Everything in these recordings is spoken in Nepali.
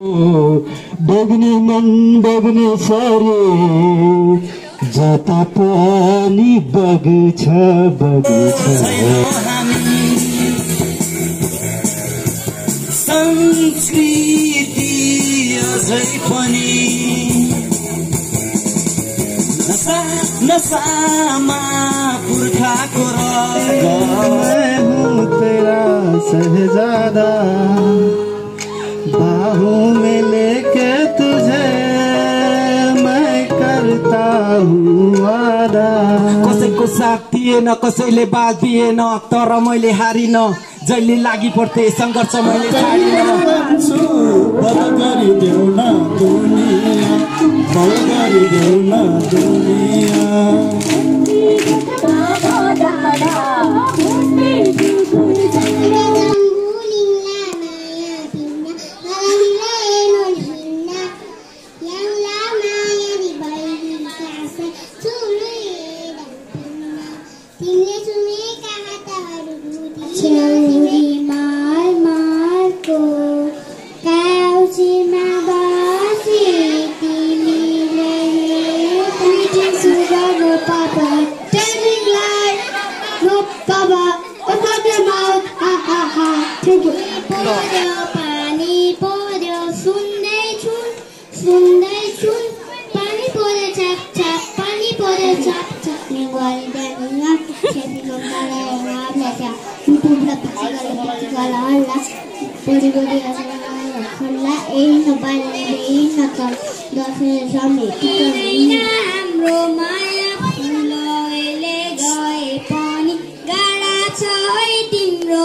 बग्ने मन बग्ने सरे। जता पनि बग्छ बग्छ संस्कृति अझै पनि। नसा नसामा पुर्खाको रग। तेरा सहजादा बाहों में लेके तुझे मैं करता हूँ वादा। कसैको साथ दिएन कसैले बात दिएन तर मैले हारिन। जहिले लागि पर्थे सङ्घर्ष मैले छाडिन। बल गरिदेऊ न दुनिया। Papa Open your mouth Ha ha ha Thank you ए नपाल्ने ए नकल दसैँ समेत हाम्रो माया फुलले गए पनि गाडा छ तिम्रो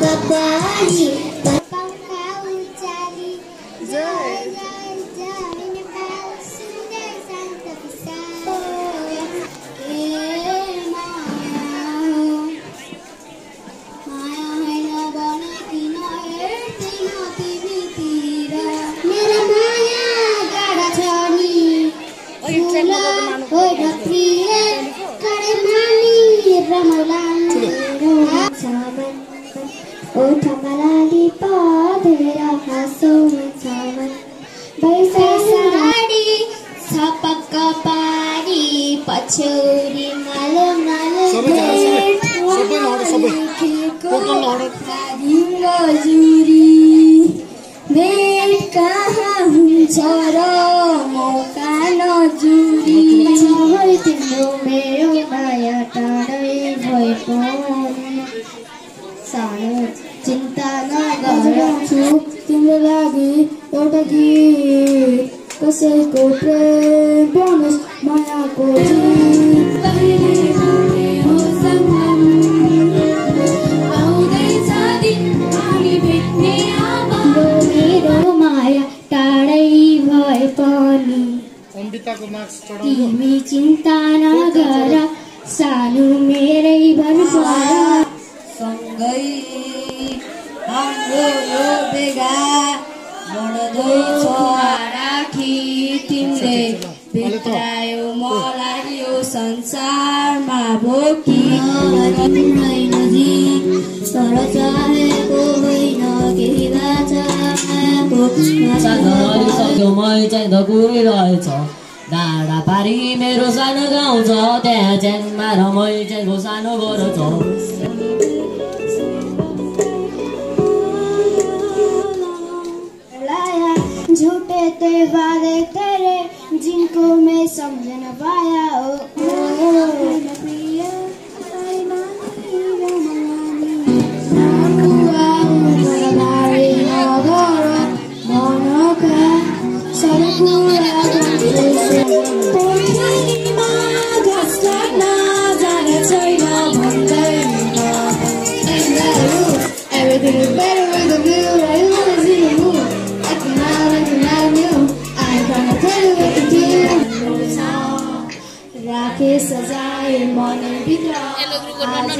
Папа Попали. सामान ओठमा लाली पधेर हाँसौमा सामान बैसा साडी छपक्क पारी पछ्यौरी मालो मालो जुरी। भेट कहाँ हुन्छ र एउटा गीत कसैको प्रेम बोनस मायाको माया टाढै भए पनि। तिमी चिन्ता नगर सानो मेरै भन सँगै राम्रो यो बेगा बढ्दैछ राखी तिमीले भित्रायो मलाई यो संसारमा बोकी तिम्रै नजिक तर चाहेको होइन केही सक्यो मै चाहिँ धकुरिरहेछ डाँडा पारी मेरो सानो गाउँ छ त्यहाँ च्याङमा रमै चाहिँ सानो गोरो छ झूठे ते वादे तेरे जिनको मैं समझ न पाया ओ, ओ, ओ। ओ, ओ, ओ, ओ, Everything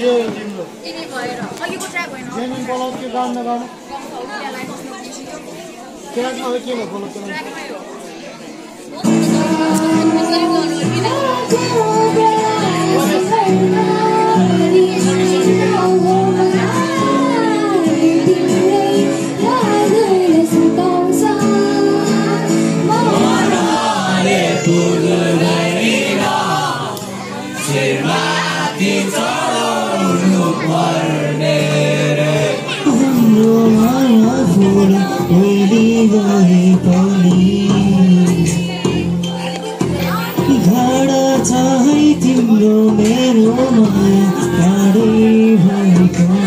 यो गेमिङ बोलाउ कि गाउन गाउनु ट्र्याकमा हो के भयो बोलाउ त्यसलाई ओइली गए पनि तिम्रो मेरो माया टाढै पनि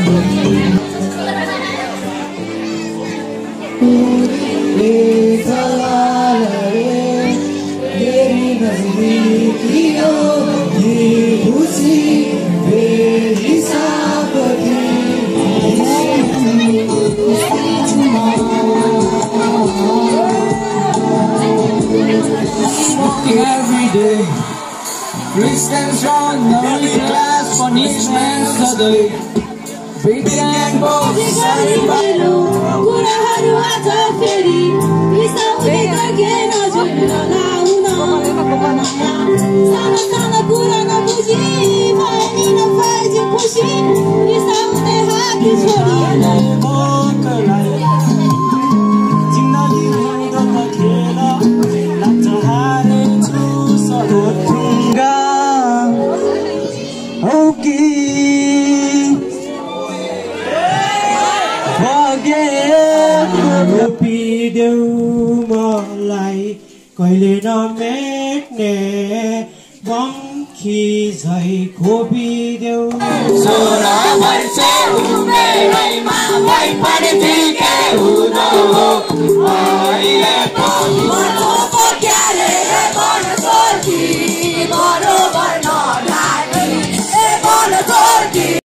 every day. we stand strong, no class, punishment suddenly. Big and bold, everybody. Kuna haru ata feri, isa unika gena jina na una. Sana sana kura na buji, maeni na faji pushi. खोपिदेऊ उमेरैमा भइपर्ने के हुँदो हो.